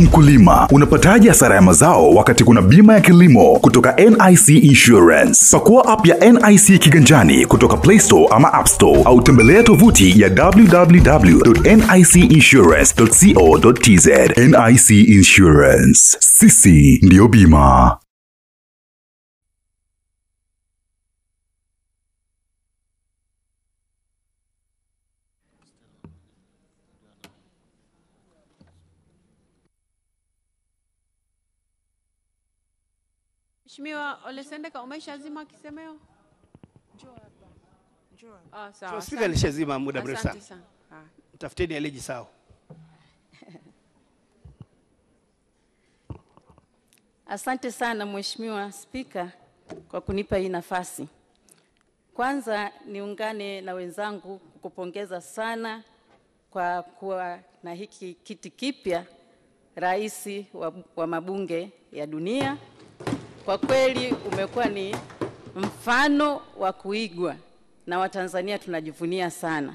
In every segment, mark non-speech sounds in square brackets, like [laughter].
Mkulima, unapataje hasara ya mazao wakati kuna bima ya kilimo kutoka NIC Insurance? pakuwa app ya NIC kiganjani kutoka Play Store ama App Store au tembelea tovuti ya www.nicinsurance.co.tz. NIC Insurance, sisi ndiyo bima. Mheshimiwa Ole Sendeka, umeshazima kisemeo? Ah, sawa. Spika asante. alishazima muda mrefu Asante sana. Mtafuteni Ah. Tafuteni aleji sawa. [laughs] Asante sana Mheshimiwa Spika kwa kunipa hii nafasi. Kwanza niungane na wenzangu kukupongeza sana kwa kuwa na hiki kiti kipya rais wa, wa mabunge ya dunia. Kwa kweli umekuwa ni mfano wa kuigwa na Watanzania tunajivunia sana.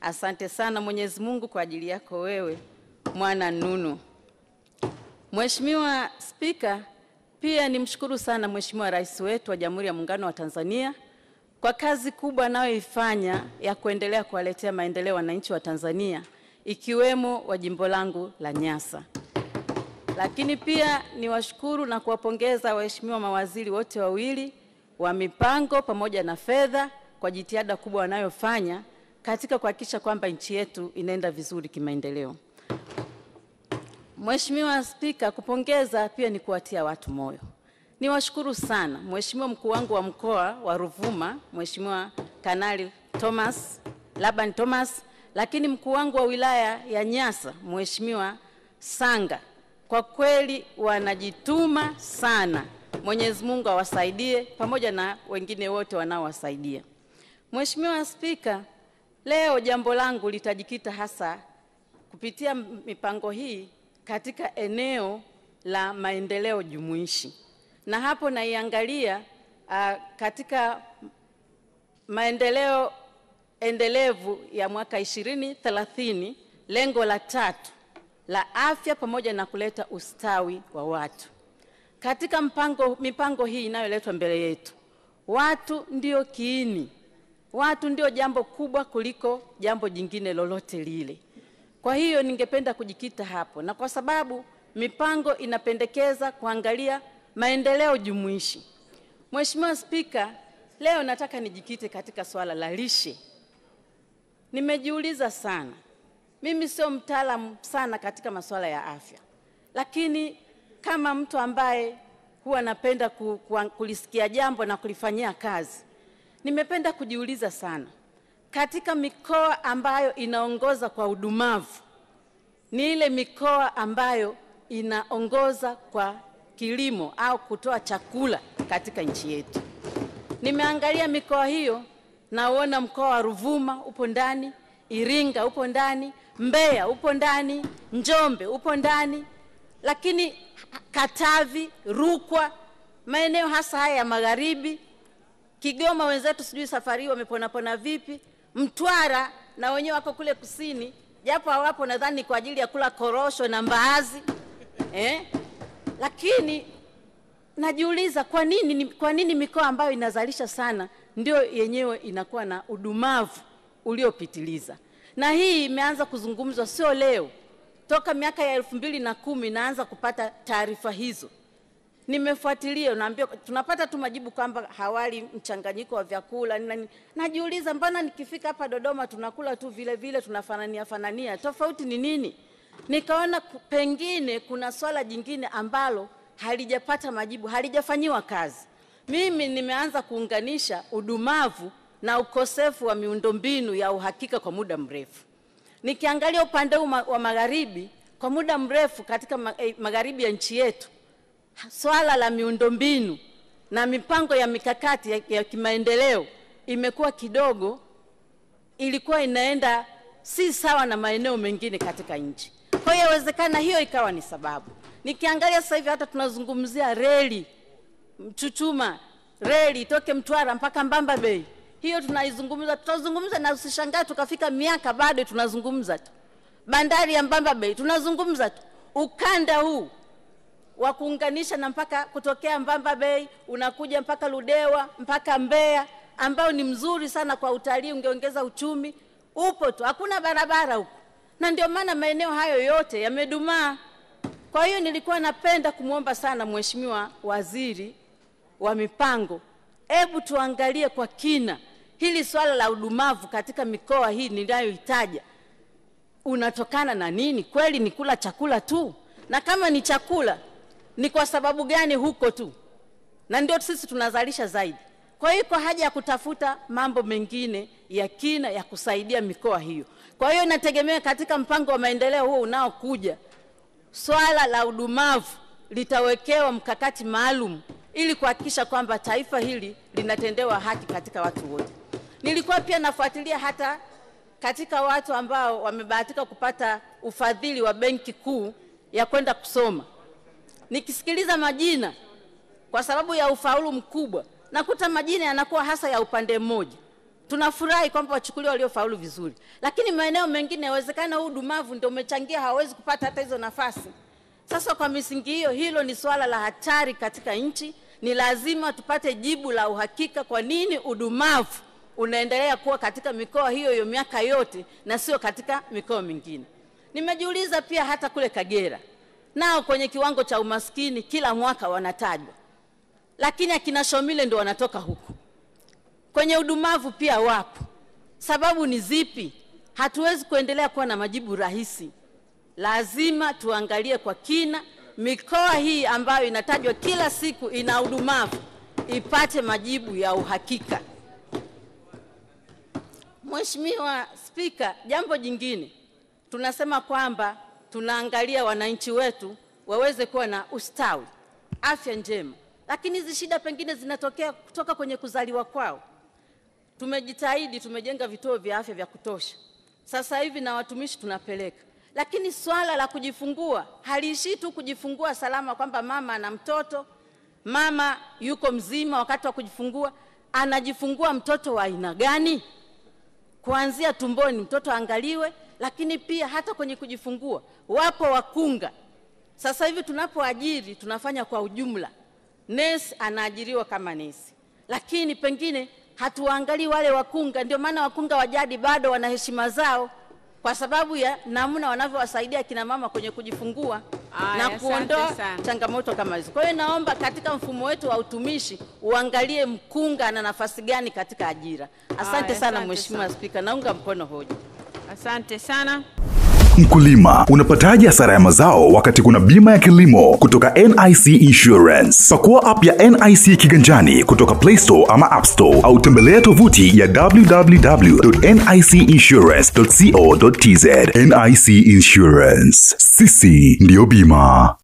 Asante sana Mwenyezi Mungu kwa ajili yako wewe mwana Nunu. Mheshimiwa Spika, pia nimshukuru sana Mheshimiwa Rais wetu wa Jamhuri ya Muungano wa Tanzania kwa kazi kubwa anayoifanya ya kuendelea kuwaletea maendeleo wananchi wa Tanzania ikiwemo wa jimbo langu la Nyasa. Lakini pia niwashukuru na kuwapongeza waheshimiwa mawaziri wote wawili wa mipango pamoja na fedha kwa jitihada kubwa wanayofanya katika kuhakikisha kwamba nchi yetu inaenda vizuri kimaendeleo. Mheshimiwa Spika, kupongeza pia ni kuwatia watu moyo. Niwashukuru sana Mheshimiwa mkuu wangu wa mkoa wa Ruvuma, Mheshimiwa Kanali Thomas Laban Thomas, lakini mkuu wangu wa wilaya ya Nyasa, Mheshimiwa Sanga. Kwa kweli wanajituma sana. Mwenyezi Mungu awasaidie pamoja na wengine wote wanaowasaidia. Mheshimiwa Spika, leo jambo langu litajikita hasa kupitia mipango hii katika eneo la maendeleo jumuishi, na hapo naiangalia uh, katika maendeleo endelevu ya mwaka 2030 lengo la tatu la afya pamoja na kuleta ustawi wa watu. Katika mpango, mipango hii inayoletwa mbele yetu, watu ndio kiini, watu ndio jambo kubwa kuliko jambo jingine lolote lile. Kwa hiyo ningependa kujikita hapo, na kwa sababu mipango inapendekeza kuangalia maendeleo jumuishi. Mheshimiwa Spika, leo nataka nijikite katika swala la lishe. Nimejiuliza sana, mimi sio mtaalamu sana katika masuala ya afya, lakini kama mtu ambaye huwa napenda ku, ku, kulisikia jambo na kulifanyia kazi, nimependa kujiuliza sana katika mikoa ambayo inaongoza kwa udumavu ni ile mikoa ambayo inaongoza kwa kilimo au kutoa chakula katika nchi yetu. Nimeangalia mikoa hiyo, naona mkoa wa Ruvuma upo ndani, Iringa upo ndani, Mbeya upo ndani, Njombe upo ndani, lakini Katavi, Rukwa, maeneo hasa haya ya magharibi, Kigoma wenzetu sijui safari hii wameponapona vipi, Mtwara na wenyewe wako kule kusini, japo hawapo nadhani kwa ajili ya kula korosho na mbaazi eh? Lakini najiuliza kwa nini, kwa nini mikoa ambayo inazalisha sana ndio yenyewe inakuwa na udumavu uliopitiliza, na hii imeanza kuzungumzwa sio leo, toka miaka ya elfu mbili na kumi naanza kupata taarifa hizo nimefuatilia, naambia tunapata tu majibu kwamba hawali mchanganyiko wa vyakula nini. Najiuliza, mbona nikifika hapa Dodoma tunakula tu vile vile, tunafanania fanania, tofauti ni nini? Nikaona pengine kuna swala jingine ambalo halijapata majibu, halijafanyiwa kazi. Mimi nimeanza kuunganisha udumavu na ukosefu wa miundombinu ya uhakika kwa muda mrefu. Nikiangalia upande wa magharibi, kwa muda mrefu katika eh, magharibi ya nchi yetu swala la miundombinu na mipango ya mikakati ya, ya kimaendeleo imekuwa kidogo, ilikuwa inaenda si sawa na maeneo mengine katika nchi. Kwa hiyo inawezekana hiyo ikawa ni sababu. Nikiangalia sasa hivi hata tunazungumzia reli Mchuchuma, reli itoke Mtwara mpaka Mbamba Bay, hiyo tunaizungumza, tutazungumza na usishangae tukafika miaka bado tunazungumza tu. Bandari ya Mbamba Bay tunazungumza tu. ukanda huu wa kuunganisha na mpaka kutokea Mbamba Bay unakuja mpaka Ludewa mpaka Mbeya, ambao ni mzuri sana kwa utalii, ungeongeza uchumi, upo tu, hakuna barabara huko, na ndio maana maeneo hayo yote yamedumaa. Kwa hiyo nilikuwa napenda kumwomba sana Mheshimiwa Waziri wa Mipango, hebu tuangalie kwa kina hili swala la udumavu katika mikoa hii ninayoitaja unatokana na nini? Kweli ni kula chakula tu? Na kama ni chakula, ni kwa sababu gani huko tu? Na ndio sisi tunazalisha zaidi. Kwa hiyo iko haja ya kutafuta mambo mengine ya kina ya kusaidia mikoa hiyo. Kwa hiyo inategemea katika mpango wa maendeleo huo unaokuja, swala la udumavu litawekewa mkakati maalum ili kuhakikisha kwamba taifa hili linatendewa haki katika watu wote. Nilikuwa pia nafuatilia hata katika watu ambao wamebahatika kupata ufadhili wa Benki Kuu ya kwenda kusoma, nikisikiliza majina kwa sababu ya ufaulu mkubwa, nakuta majina yanakuwa hasa ya upande mmoja. Tunafurahi kwamba wachukuliwa waliofaulu vizuri, lakini maeneo mengine yawezekana huu dumavu ndio umechangia, hawawezi kupata hata hizo nafasi. Sasa kwa misingi hiyo, hilo ni swala la hatari katika nchi. Ni lazima tupate jibu la uhakika, kwa nini udumavu unaendelea kuwa katika mikoa hiyo hiyo miaka yote na sio katika mikoa mingine. Nimejiuliza pia hata kule Kagera nao kwenye kiwango cha umaskini kila mwaka wanatajwa, lakini akina Shomile ndio wanatoka huku. Kwenye udumavu pia wapo. Sababu ni zipi? Hatuwezi kuendelea kuwa na majibu rahisi. Lazima tuangalie kwa kina mikoa hii ambayo inatajwa kila siku ina udumavu ipate majibu ya uhakika. Mheshimiwa Spika, jambo jingine tunasema kwamba tunaangalia wananchi wetu waweze kuwa na ustawi, afya njema, lakini hizi shida pengine zinatokea kutoka kwenye kuzaliwa kwao. Tumejitahidi, tumejenga vituo vya afya vya kutosha, sasa hivi na watumishi tunapeleka, lakini swala la kujifungua haliishii tu kujifungua salama, kwamba mama ana mtoto, mama yuko mzima wakati wa kujifungua, anajifungua mtoto wa aina gani? kuanzia tumboni mtoto aangaliwe, lakini pia hata kwenye kujifungua wapo wakunga. Sasa hivi tunapoajiri tunafanya kwa ujumla, nesi anaajiriwa kama nesi, lakini pengine hatuwaangalii wale wakunga. Ndio maana wakunga wa jadi bado wana heshima zao kwa sababu ya namna wanavyowasaidia kina mama kwenye kujifungua Aya, na kuondoa changamoto kama hizo. Kwa hiyo naomba katika mfumo wetu wa utumishi uangalie mkunga na nafasi gani katika ajira. Asante Aya, sana asante Mheshimiwa sana. Spika, naunga mkono hoja. Asante sana. Mkulima, unapataje hasara ya mazao wakati kuna bima ya kilimo kutoka NIC Insurance? Pakua app ya NIC kiganjani kutoka Play Store ama App Store au tembelea tovuti ya www.nicinsurance.co.tz. NIC Insurance, sisi ndiyo bima.